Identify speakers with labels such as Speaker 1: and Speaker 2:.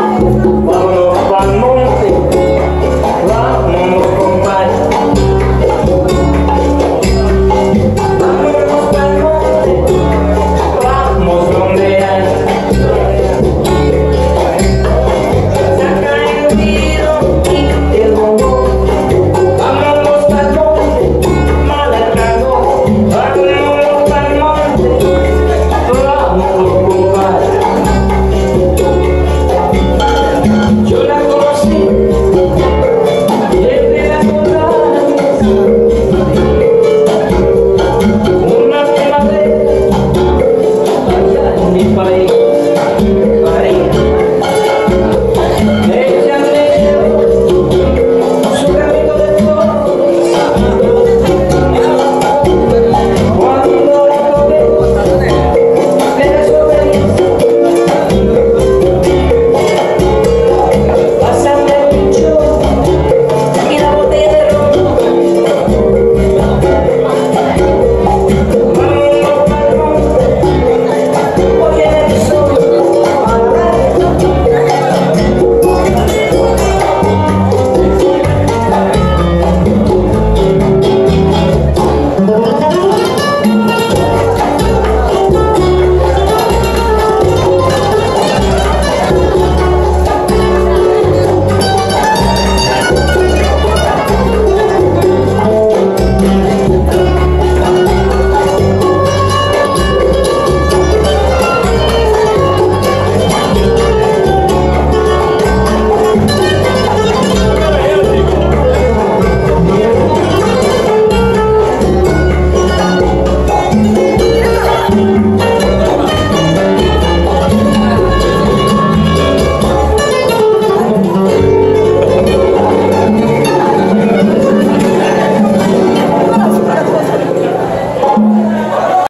Speaker 1: Pablo Palmón.